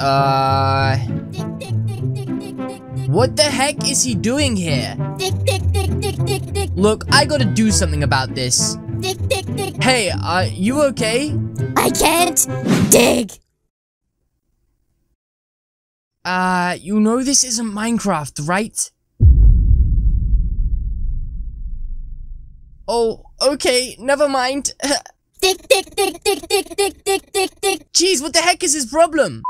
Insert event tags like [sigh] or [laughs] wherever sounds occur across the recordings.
Uh... What the heck is he doing here? Look, I gotta do something about this. Hey, are you okay? I can't dig. Uh, you know this isn't Minecraft, right? Oh, okay, never mind. [laughs] Dick, dick, dick, dick, dick, dick, dick, dick, dick. Jeez, what the heck is his problem?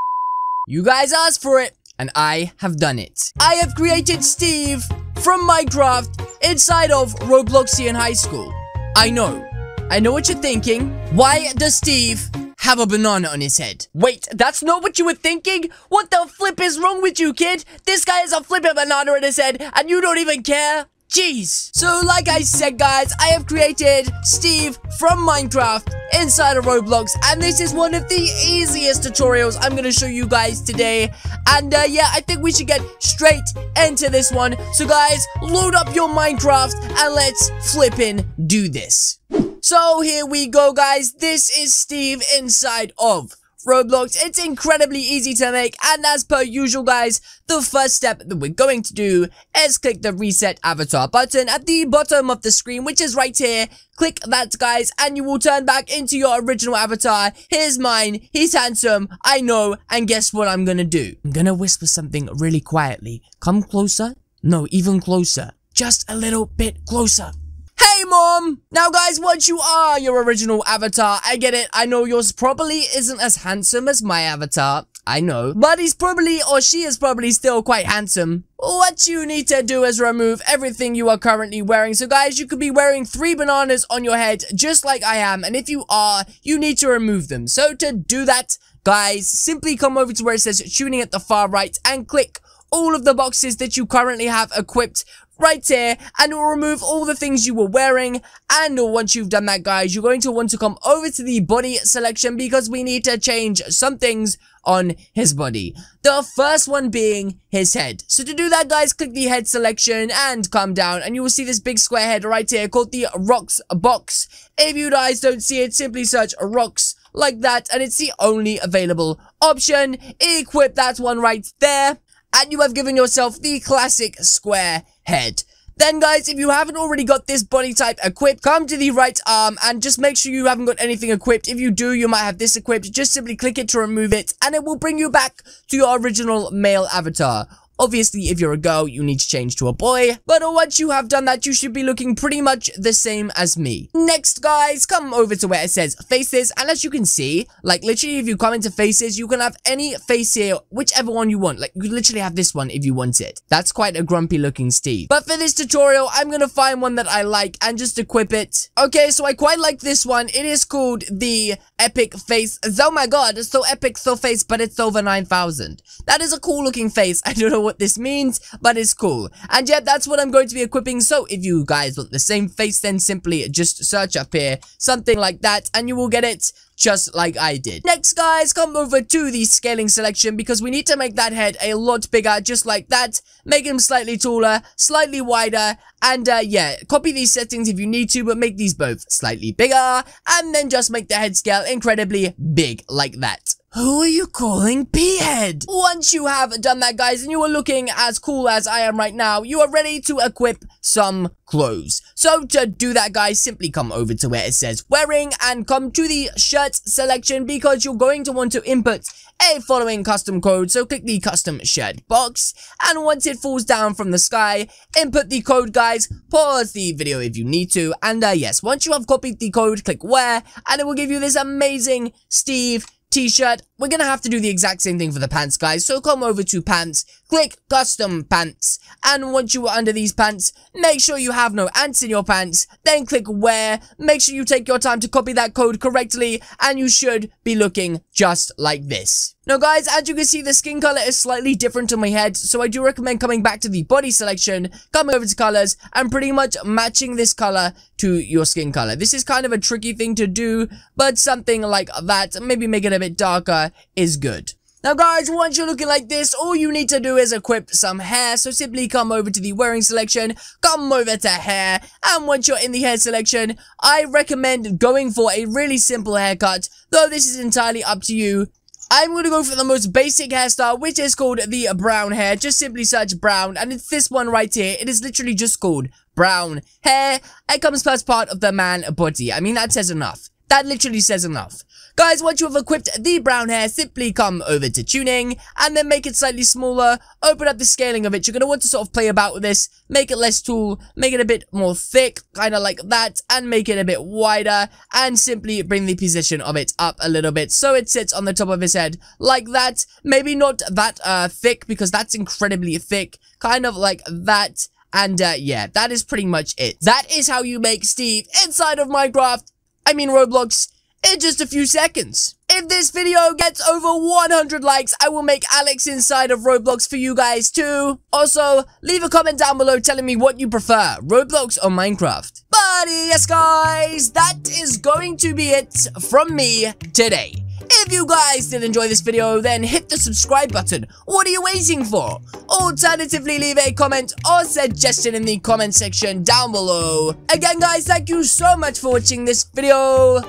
You guys asked for it, and I have done it. I have created Steve from Minecraft inside of Robloxian High School. I know. I know what you're thinking. Why does Steve have a banana on his head? Wait, that's not what you were thinking? What the flip is wrong with you, kid? This guy has a flipping banana on his head, and you don't even care? Jeez. So like I said guys, I have created Steve from Minecraft inside of Roblox and this is one of the easiest tutorials I'm going to show you guys today. And uh, yeah, I think we should get straight into this one. So guys, load up your Minecraft and let's flippin' do this. So here we go guys, this is Steve inside of Roblox. It's incredibly easy to make and as per usual guys, the first step that we're going to do is click the reset avatar button at the bottom of the screen which is right here. Click that guys and you will turn back into your original avatar. Here's mine, he's handsome, I know, and guess what I'm gonna do? I'm gonna whisper something really quietly. Come closer? No, even closer. Just a little bit closer. Hey, Mom! Now, guys, once you are your original avatar, I get it. I know yours probably isn't as handsome as my avatar. I know. But he's probably, or she is probably still quite handsome. What you need to do is remove everything you are currently wearing. So guys, you could be wearing three bananas on your head, just like I am. And if you are, you need to remove them. So to do that, guys, simply come over to where it says tuning at the far right and click all of the boxes that you currently have equipped right here and it will remove all the things you were wearing. And once you've done that guys you're going to want to come over to the body selection because we need to change some things on his body. The first one being his head. So to do that guys click the head selection and come down and you will see this big square head right here called the Roxbox. If you guys don't see it simply search rocks like that and it's the only available option. Equip that one right there. And you have given yourself the classic square head. Then guys, if you haven't already got this body type equipped, come to the right arm and just make sure you haven't got anything equipped. If you do, you might have this equipped. Just simply click it to remove it and it will bring you back to your original male avatar. Obviously, if you're a girl, you need to change to a boy. But once you have done that, you should be looking pretty much the same as me. Next, guys, come over to where it says faces. And as you can see, like literally, if you come into faces, you can have any face here, whichever one you want. Like you literally have this one if you want it. That's quite a grumpy looking Steve. But for this tutorial, I'm to find one that I like and just equip it. Okay, so I quite like this one. It is called the epic face. Oh my god, it's so epic, so face, but it's over 9,000. That is a cool looking face. [laughs] I don't know what this means, but it's cool. And yeah, that's what I'm going to be equipping. So if you guys want the same face, then simply just search up here, something like that, and you will get it just like I did. Next, guys, come over to the scaling selection because we need to make that head a lot bigger, just like that. Make him slightly taller, slightly wider, and uh, yeah, copy these settings if you need to, but make these both slightly bigger, and then just make the head scale incredibly big like that. Who are you calling P-Head? Once you have done that, guys, and you are looking as cool as I am right now, you are ready to equip some clothes. So to do that, guys, simply come over to where it says wearing and come to the shirt selection because you're going to want to input a following custom code. So click the custom shirt box and once it falls down from the sky, input the code, guys. Pause the video if you need to. And uh, yes, once you have copied the code, click wear and it will give you this amazing Steve t-shirt. We're gonna have to do the exact same thing for the pants, guys. So come over to pants, click custom pants, and once you are under these pants, make sure you have no ants in your pants, then click wear, make sure you take your time to copy that code correctly, and you should be looking just like this. Now guys, as you can see, the skin color is slightly different to my head, so I do recommend coming back to the body selection, coming over to colors, and pretty much matching this color to your skin color. This is kind of a tricky thing to do, but something like that, maybe make it a bit darker, is good. Now guys, once you're looking like this, all you need to do is equip some hair. So simply come over to the wearing selection, come over to hair, and once you're in the hair selection, I recommend going for a really simple haircut, though this is entirely up to you. I'm going to go for the most basic hairstyle, which is called the brown hair. Just simply search brown, and it's this one right here. It is literally just called brown hair. It comes first part of the man body. I mean, that says enough. That literally says enough. Guys, once you have equipped the brown hair, simply come over to tuning and then make it slightly smaller, open up the scaling of it. You're going to want to sort of play about with this, make it less tall, make it a bit more thick, kind of like that, and make it a bit wider, and simply bring the position of it up a little bit so it sits on the top of his head like that. Maybe not that uh, thick because that's incredibly thick, kind of like that. And uh, yeah, that is pretty much it. That is how you make Steve inside of Minecraft. I mean Roblox in just a few seconds. If this video gets over 100 likes, I will make Alex inside of Roblox for you guys too. Also, leave a comment down below telling me what you prefer, Roblox or Minecraft. But yes guys, that is going to be it from me today. If you guys did enjoy this video, then hit the subscribe button. What are you waiting for? Alternatively, leave a comment or suggestion in the comment section down below. Again, guys, thank you so much for watching this video.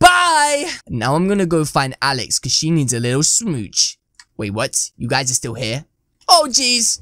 Bye! Now I'm gonna go find Alex because she needs a little smooch. Wait, what? You guys are still here? Oh, jeez.